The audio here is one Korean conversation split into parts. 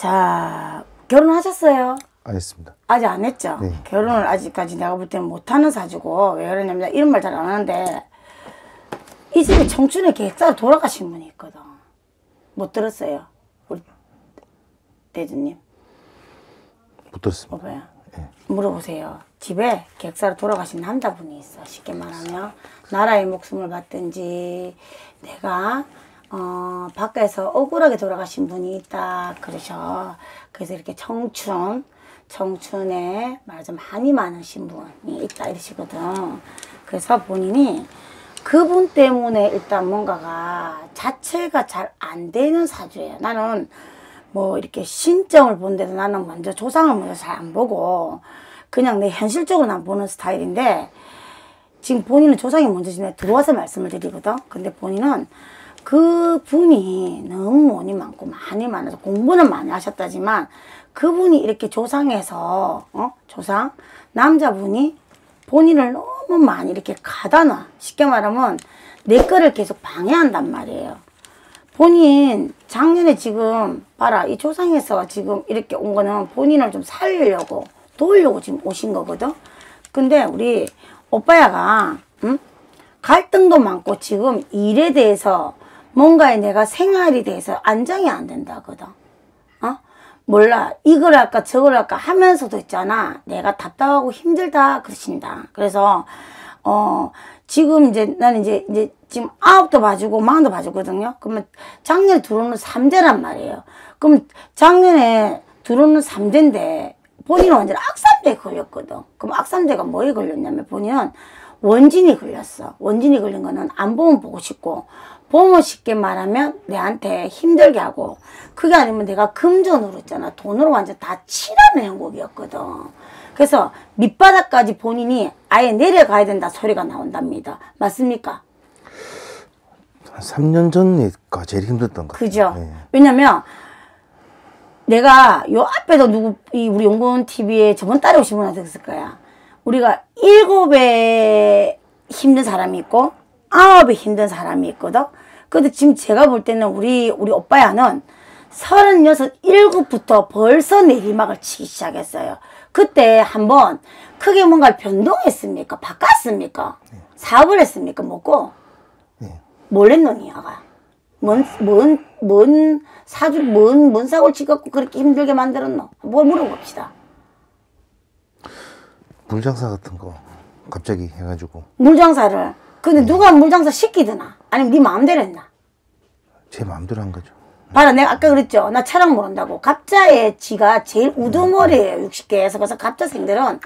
자, 결혼하셨어요? 안 했습니다. 아직 안 했죠? 네. 결혼을 아직까지 내가 볼 때는 못하는 사주고, 왜 그러냐면, 나 이런 말 잘 안 하는데, 이 집에 청춘의 계획사로 돌아가신 분이 있거든. 못 들었어요? 우리 대주님, 못 들었습니다. 오빠야. 예. 물어보세요. 집에 계획사로 돌아가신 남자분이 있어. 쉽게 말하면 나라의 목숨을 받든지 내가 어 밖에서 억울하게 돌아가신 분이 있다 그러셔. 그래서 이렇게 청춘 청춘에 말좀 한이 많으신 분이 있다 이러시거든. 그래서 본인이 그분 때문에 일단 뭔가가 자체가 잘 안 되는 사주예요. 나는 뭐 이렇게 신점을 본데도 나는 먼저 조상을 먼저 잘 안 보고 그냥 내 현실적으로만 보는 스타일인데 지금 본인은 조상이 먼저 집에 들어와서 말씀을 드리거든. 근데 본인은 그 분이 너무 돈이 많고 많이 많아서 공부는 많이 하셨다지만 그분이 이렇게 조상에서 어 조상 남자분이 본인을 너무 많이 이렇게 가다놔 쉽게 말하면 내 거를 계속 방해한단 말이에요. 본인 작년에 지금 봐라 이 조상에서 지금 이렇게 온 거는 본인을 좀 살리려고 도우려고 지금 오신 거거든. 근데 우리 오빠야가 응? 갈등도 많고 지금 일에 대해서 뭔가에 내가 생활에 대해서 안정이 안 된다거든. 어? 몰라. 이걸 할까 저걸 할까 하면서도 있잖아. 내가 답답하고 힘들다 그러신다. 그래서 어 지금 이제 나는 이제 이제 지금 아홉도 봐주고 마흔도 봐주거든요. 그러면 작년에 들어오는 삼재란 말이에요. 그럼 작년에 들어오는 삼재인데 본인은 완전 악삼대에 걸렸거든. 그럼 악삼대가 뭐에 걸렸냐면 본인은 원진이 걸렸어. 원진이 걸린 거는 안 보면 보고 싶고 보면 쉽게 말하면 내한테 힘들게 하고 그게 아니면 내가 금전으로 있잖아 돈으로 완전 다 치라는 행복이었거든 그래서 밑바닥까지 본인이 아예 내려가야 된다 소리가 나온답니다 맞습니까? 한 3년 전이가 제일 힘들었던 것. 그죠? 예. 왜냐면 내가 요 앞에도 누구 이 우리 용군 TV에 저번 달에 오신 분한테 했을 거야. 우리가 일곱에 힘든 사람이 있고 아홉에 힘든 사람이 있거든. 근데 지금 제가 볼 때는 우리 우리 오빠야는 서른여섯 일곱부터 벌써 내리막을 치기 시작했어요. 그때 한번 크게 뭔가 변동했습니까? 바꿨습니까? 사업을 했습니까? 먹고 예. 뭘 했노니 아가? 뭔, 뭔, 뭔 사주, 뭔, 뭔 사고를 치갖고 그렇게 힘들게 만들었노? 뭘 물어봅시다. 물장사 같은 거 갑자기 해가지고 물장사를. 근데 누가 물장사 시키드나? 아니면 네 마음대로 했나? 제 마음대로 한 거죠. 봐라, 내가 아까 그랬죠. 나 차량 모른다고. 갑자의 지가 제일 우두머리예요, 60개에서. 그래서 갑자 생들은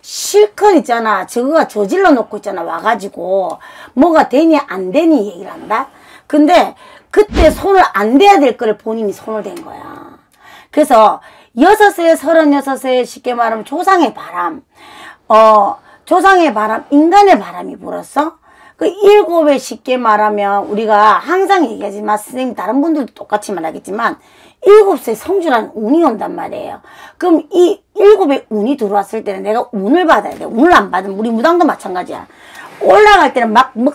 실컷 있잖아. 저거가 저질러 놓고 있잖아. 와가지고. 뭐가 되니, 안 되니 얘기를 한다? 근데 그때 손을 안 대야 될 거를 본인이 손을 댄 거야. 그래서 여섯에 서른여섯에 쉽게 말하면 조상의 바람, 어, 조상의 바람, 인간의 바람이 불었어? 그 일곱에 쉽게 말하면 우리가 항상 얘기하지만 선생님 다른 분들도 똑같이 말하겠지만 일곱세 성주라는 운이 온단 말이에요. 그럼 이 일곱에 운이 들어왔을 때는 내가 운을 받아야 돼. 운을 안 받으면 우리 무당도 마찬가지야. 올라갈 때는 막, 막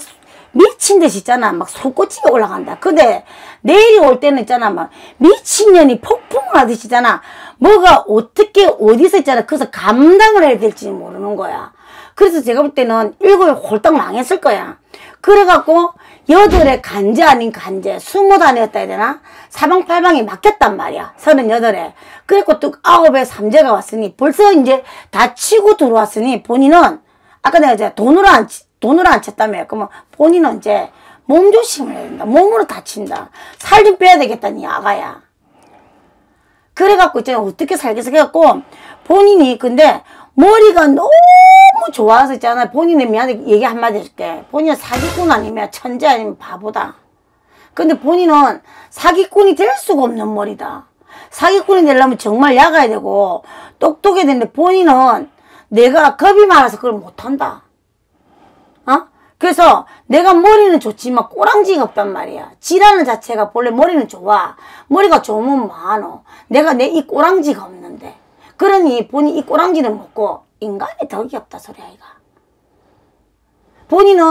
미친 듯이 있잖아. 막 속꼬치게 올라간다. 근데 내일이 올 때는 있잖아. 막 미친년이 폭풍을 하듯이 있잖아. 뭐가 어떻게 어디서 있잖아. 그래서 감당을 해야 될지 모르는 거야. 그래서 제가 볼 때는 일곱에 홀딱 망했을 거야. 그래갖고 여덟에 간제 아닌 간제 스무 단이었다 해야 되나? 사방팔방이 막혔단 말이야. 서른여덟에. 그래갖고 또 아홉에 삼재가 왔으니 벌써 이제 다 치고 들어왔으니 본인은 아까 내가 이제 돈으로 안, 치- 돈으로 안 쳤다며. 그러면 본인은 이제 몸 조심을 해야 된다. 몸으로 다친다. 살 좀 빼야 되겠다니 아가야. 그래갖고 있잖아 어떻게 살겠어 해갖고 본인이 근데 머리가 너무 좋아서 있잖아 본인의 미안해 얘기 한마디 해줄게 본인은 사기꾼 아니면 천재 아니면 바보다 근데 본인은 사기꾼이 될 수가 없는 머리다 사기꾼이 되려면 정말 약아야 되고 똑똑해야 되는데 본인은 내가 겁이 많아서 그걸 못한다 어? 그래서 내가 머리는 좋지만 꼬랑지가 없단 말이야. 지라는 자체가 본래 머리는 좋아. 머리가 좋으면 많어. 내가 내 이 꼬랑지가 없는데. 그러니 본인 이 꼬랑지를 먹고 인간이 덕이 없다 소리 아이가. 본인은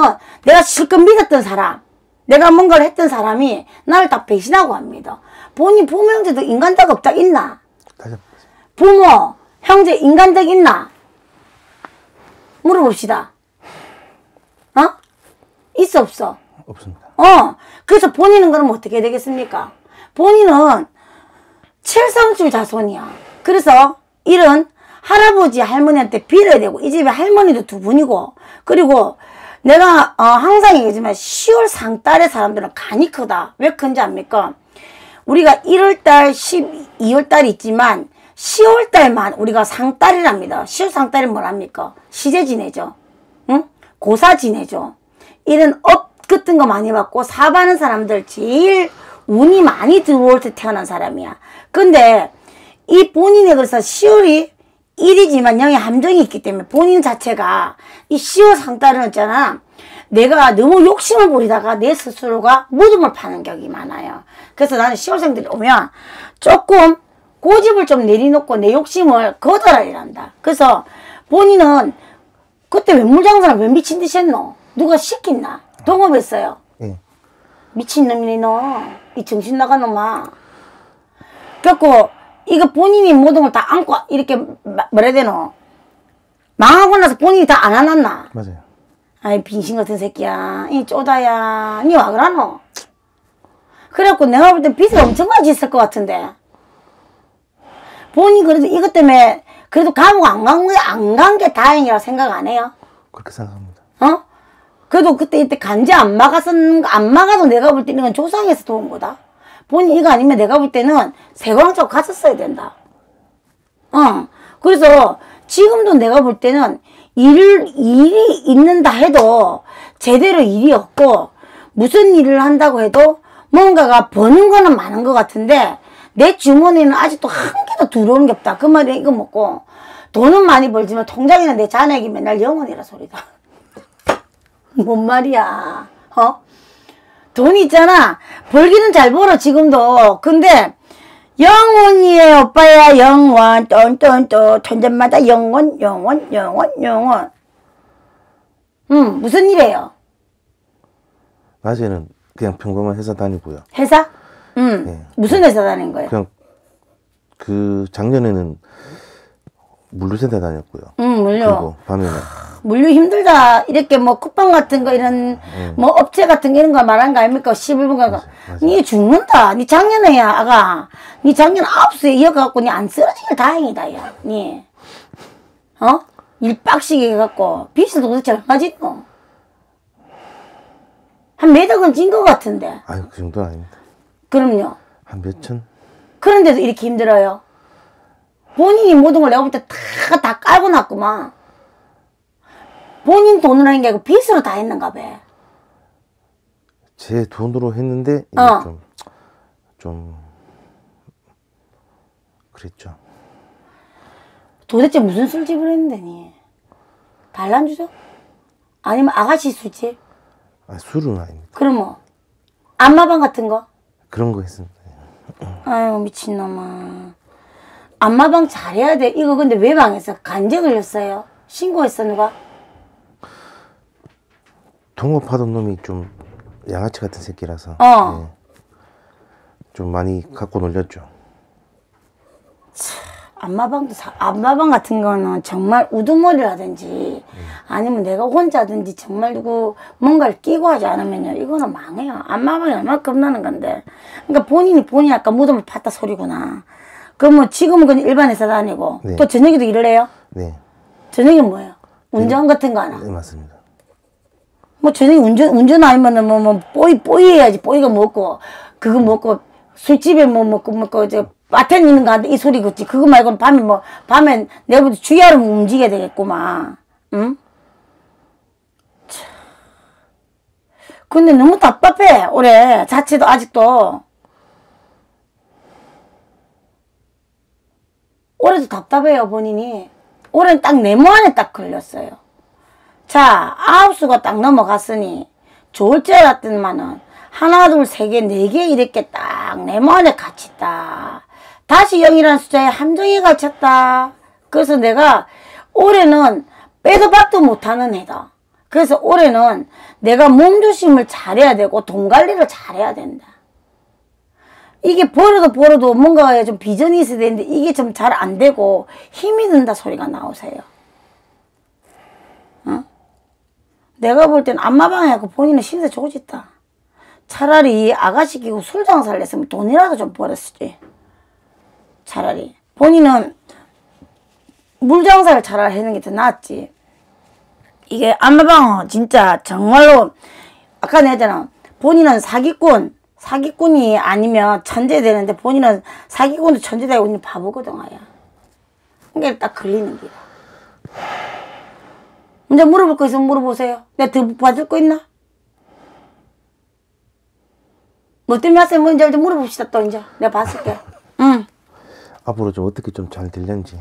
내가 실컷 믿었던 사람, 내가 뭔가를 했던 사람이 나를 다 배신하고 합니다. 본인 부모 형제도 인간덕 없다 있나? 한번 부모 형제 인간덕 있나? 물어봅시다. 어? 있어 없어? 없습니다. 어. 그래서 본인은 그럼 어떻게 되겠습니까? 본인은 칠성줄 자손이야. 그래서 일은 할아버지 할머니한테 빌어야 되고 이 집에 할머니도 두 분이고 그리고 내가 어, 항상 얘기하지만 10월 상달의 사람들은 간이 크다. 왜 큰지 압니까? 우리가 1월달, 12월달이 있지만 10월달만 우리가 상달이랍니다. 10월 상달이 뭐랍니까? 시제 지내죠. 응? 고사 지내죠. 이런 업 같은 거 많이 받고 사바는 사람들 제일 운이 많이 들어올 때 태어난 사람이야. 근데 이 본인의 그래서 10월이 1이지만 영의 함정이 있기 때문에 본인 자체가 이 10월 상달은 있잖아. 내가 너무 욕심을 부리다가 내 스스로가 무덤을 파는 격이 많아요. 그래서 나는 10월생들이 오면 조금 고집을 좀 내려놓고 내 욕심을 거덜하리란다. 그래서 본인은 그때 웬물장사를 왜 미친 듯이 했노? 누가 시켰나? 동업했어요. 예. 미친놈이네 너. 이 정신 나간 놈아. 그래갖고 이거 본인이 모든 걸 다 안고 이렇게 마- 뭐라 해야 되노? 망하고 나서 본인이 다 안 안았나? 맞아요. 아이 빈신 같은 새끼야. 이 쪼다야. 니 와 그러노? 그래갖고 내가 볼 땐 빚을 엄청 가지 있을 것 같은데. 본인 그래도 이것 때문에 그래도 감옥 안 간 게, 안 간 게 다행이라 생각 안 해요? 그렇게 생각합니다. 어? 그래도 그때 이때 간지 안 막았은, 안 막아도 내가 볼 때는 조상에서 도운 거다. 본인 이거 아니면 내가 볼 때는 세광적 갔었어야 된다. 어. 그래서 지금도 내가 볼 때는 일, 일이 있는다 해도 제대로 일이 없고 무슨 일을 한다고 해도 뭔가가 버는 거는 많은 것 같은데 내 주머니는 아직도 한 개도 들어오는 게 없다. 그 말에 이거 먹고 돈은 많이 벌지만 통장에는 내 잔액이 맨날 영원이라 소리다. 뭔 말이야. 어? 돈 있잖아. 벌기는 잘 벌어, 지금도. 근데, 영원이에요, 오빠야, 영원. 똔똔똔. 천년마다 영원, 영원, 영원, 영원. 음, 무슨 일이에요? 낮에는 그냥 평범한 회사 다니고요. 회사? 음, 네. 무슨 회사 다니는 거예요? 그냥 그 작년에는 물류센터 다녔고요. 음, 물류. 그리고 밤에는 물류 힘들다. 이렇게 뭐 쿠팡 같은 거 이런 뭐 업체 같은 거 이런 거 말한 거 아닙니까? 11분 가. 맞아. 니 죽는다. 니 작년에 야 아가. 니 작년 아홉 수에 이어갖고 니 안 쓰러지길 다행이다 야. 니. 어? 일 빡시게 해갖고 빚을 도대체 얼마 짓노? 한 몇억은 진 것 같은데. 아유 그 정도는 아닙니다. 그럼요. 한 몇천? 그런데도 이렇게 힘들어요. 본인이 모든 걸 내가 볼 때 다, 다 깔고 놨구만. 본인 돈으로 한 게 아니고 빚으로 다 했는가 봐. 제 돈으로 했는데 이게 어. 좀, 좀 그랬죠. 도대체 무슨 술집을 했는데, 니? 반란주죠? 아니면 아가씨 술집? 아, 술은 아닙니다. 그럼 뭐? 안마방 같은 거? 그런 거 했습니다. 아유, 미친놈아. 안마방 잘해야 돼. 이거 근데 왜 방에서 간제 걸렸어요? 신고했어, 누가? 동업하던 놈이 좀 양아치 같은 새끼라서 어. 예. 좀 많이 갖고 놀렸죠. 안마방도 사, 안마방 같은 거는 정말 우두머리라든지 아니면 내가 혼자든지 정말 누구 뭔가를 끼고 하지 않으면요 이거는 망해요 안마방이 얼마나 겁나는 건데 그러니까 본인이 본인이 아까 무덤을 팠다 소리구나 그러면 지금은 그냥 일반 회사 다니고 네. 또 저녁에도 일을 해요? 네, 저녁에 뭐예요? 운전 같은 거 하나? 네 맞습니다. 뭐 저녁에 운전 운전 아니면은 뭐뭐 뽀이 뽀이 해야지 뽀이가 먹고 그거 먹고 술집에 뭐 먹고 먹고 저 마트 있는 거 한데 이 소리 걷지 그거 말고는 밤에 뭐 밤엔 내일부터 주야로 움직여야 되겠구만 응? 참. 근데 너무 답답해 올해 자체도 아직도 올해도 답답해요 본인이 올해는 딱 네모 안에 딱 걸렸어요 자, 아홉 수가 딱 넘어갔으니 좋을 줄 알았더니만은 하나, 둘, 세 개, 네 개 이렇게 딱 네모 안에 갇혔다. 다시 영이라는 숫자에 함정에 갇혔다. 그래서 내가 올해는 빼도 박도 못하는 해다. 그래서 올해는 내가 몸조심을 잘해야 되고 돈 관리를 잘해야 된다. 이게 벌어도 벌어도 뭔가 좀 비전이 있어야 되는데 이게 좀 잘 안 되고 힘이 든다 소리가 나오세요. 어? 내가 볼땐 안마방에 그 본인은 신세 조짓다. 차라리 아가씨 끼고 술 장사를 했으면 돈이라도 좀 벌었지. 차라리. 본인은 물 장사를 차라리 하는 게 더 낫지. 이게 안마방은 진짜 정말로 아까 내가 했잖아. 본인은 사기꾼, 사기꾼이 아니면 천재 되는데 본인은 사기꾼도 천재 되고 있는 바보거든, 아야. 이게 딱 걸리는 기라. 이제 물어볼 거 있으면 물어보세요. 내가 더 받을 거 있나? 뭐 때문에 하세요? 뭐 이제 물어봅시다, 또 이제. 내가 봤을게. 응. 앞으로 좀 어떻게 좀잘 될는지.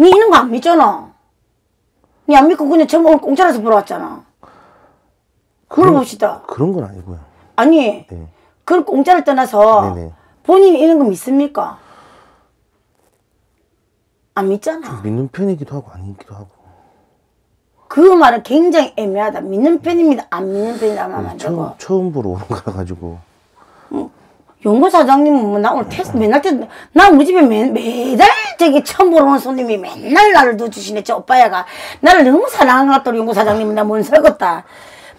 니 있는 거안 믿잖아. 니 안 믿고 그냥 전부 오늘 공짜라서 보러 왔잖아. 물어봅시다. 그런 건 아니고요. 아니, 네. 그걸 공짜를 떠나서 네네. 본인이 이런 거 믿습니까? 안 믿잖아. 믿는 편이기도 하고 아니기도 하고. 그 말은 굉장히 애매하다. 믿는 편입니다. 안 믿는 편이다 하면 안 되고. 처음 처음 보러 오는 거라 가지고. 연구 사장님은 뭐 나 오늘 테스트 맨날 테, 나 우리 집에 매, 매달 저기 처음 보러 오는 손님이 맨날 나를 넣어주시네. 저 오빠야가 나를 너무 사랑하는 것 같더라. 연구 사장님은 나뭔 설거다.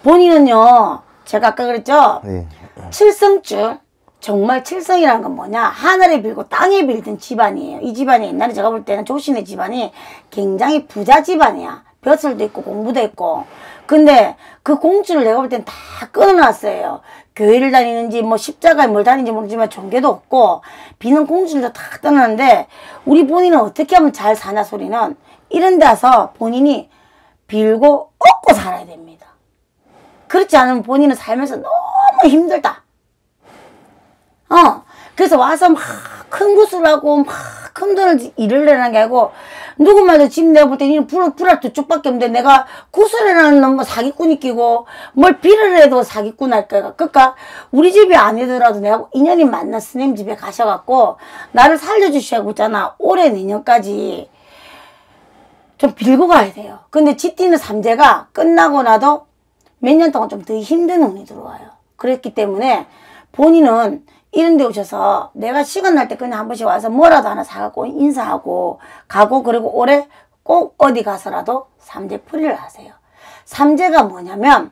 본인은요, 제가 아까 그랬죠. 네. 칠성줄 정말 칠성이라는 건 뭐냐? 하늘에 빌고 땅에 빌던 집안이에요. 이 집안이 옛날에 제가 볼 때는 조신의 집안이 굉장히 부자 집안이야. 벼슬도 있고 공부도 있고. 근데 그 공주를 내가 볼 땐 다 끊어놨어요. 교회를 다니는지 뭐 십자가에 뭘 다니는지 모르지만 종교도 없고 비는 공주들도 다 떠났는데 우리 본인은 어떻게 하면 잘 사냐 소리는 이런 데서 본인이 빌고 얻고 살아야 됩니다 그렇지 않으면 본인은 살면서 너무 힘들다 어. 그래서 와서 막 큰 구슬 하고 막 큰 돈을 일을 내라는 게 아니고 누구 말도 지금 내가 볼때 니는 불, 불알 두 쪽밖에 없는데 내가 구슬이라는 놈뭐 사기꾼이 끼고 뭘 빌을 해도 사기꾼 할 거야. 그러니까 우리 집이 아니더라도 내가 인연이 만나 스님 집에 가셔갖고 나를 살려주시라고 있잖아. 올해 내년까지 좀 빌고 가야 돼요. 근데 지띠는 삼재가 끝나고 나도 몇 년 동안 좀 더 힘든 운이 들어와요. 그랬기 때문에 본인은 이런 데 오셔서 내가 시간 날 때 그냥 한 번씩 와서 뭐라도 하나 사갖고 인사하고 가고 그리고 올해 꼭 어디 가서라도 삼재 풀이를 하세요. 삼재가 뭐냐면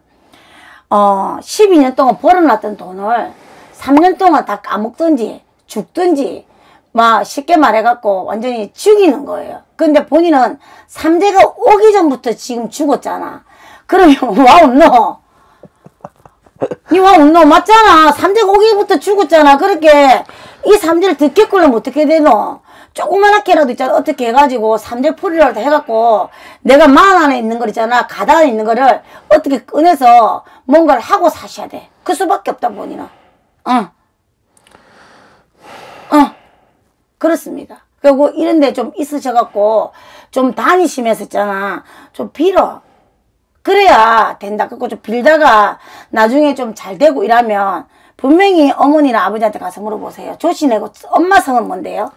어 12년 동안 벌어놨던 돈을 3년 동안 다 까먹든지 죽든지 막 쉽게 말해갖고 완전히 죽이는 거예요. 근데 본인은 삼재가 오기 전부터 지금 죽었잖아. 그러면 와 없노? 니와 없노? 맞잖아. 삼재가 오기부터 죽었잖아. 그렇게 이 삼재를 듣게 끌려면 어떻게 되노? 조그만하게라도 있잖아. 어떻게 해가지고 삼재 풀이라도 해갖고 내가 만 안에 있는 거 있잖아. 가다 안에 있는 거를 어떻게 꺼내서 뭔가를 하고 사셔야 돼. 그 수밖에 없다 본인은. 응. 어. 그렇습니다. 그리고 이런 데 좀 있으셔갖고 좀 다니시면서 있잖아. 좀 빌어. 그래야 된다. 그거 좀 빌다가 나중에 좀 잘 되고 이러면 분명히 어머니나 아버지한테 가서 물어보세요. 조씨 내고 엄마 성은 뭔데요?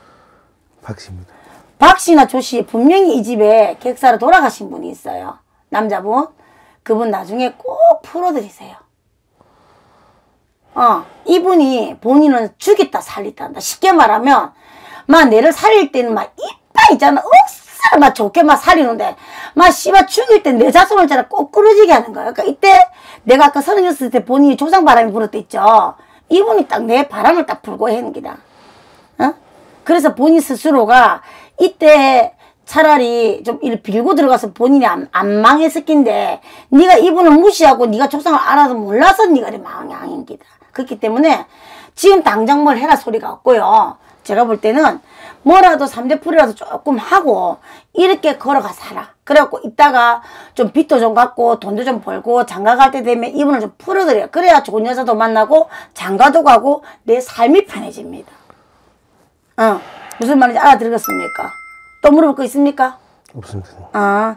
박씨입니다. 박씨나 조씨 분명히 이 집에 객사로 돌아가신 분이 있어요. 남자분. 그분 나중에 꼭 풀어드리세요. 어, 이분이 본인은 죽였다 살렸다 한다. 쉽게 말하면 막 내를 살릴 때는 막 이빨 있잖아. 억수 로막 좋게 막 살리는데 막 씨발 죽일 때 내 자손을 잘 꼬꾸러지게 하는 거야. 그러니까 이때 내가 아까 서른여섯 때 본인이 조상 바람이 불을 때 있죠. 이분이 딱 내 바람을 딱 불고 하는 기다. 어? 그래서 본인 스스로가 이때 차라리 좀 이를 빌고 들어가서 본인이 안, 안 망했을 낀데 네가 이분을 무시하고 네가 조상을 알아도 몰라서 네가 망한 기다. 그렇기 때문에 지금 당장 뭘 해라 소리가 없고요. 제가 볼 때는 뭐라도 삼재풀이라도 조금 하고 이렇게 걸어가 살아. 그래갖고 이따가 좀 빚도 좀 갚고 돈도 좀 벌고 장가 갈 때 되면 이분을 좀 풀어드려. 그래야 좋은 여자도 만나고 장가도 가고 내 삶이 편해집니다. 어, 무슨 말인지 알아들었습니까? 또 물어볼 거 있습니까? 없습니다. 아,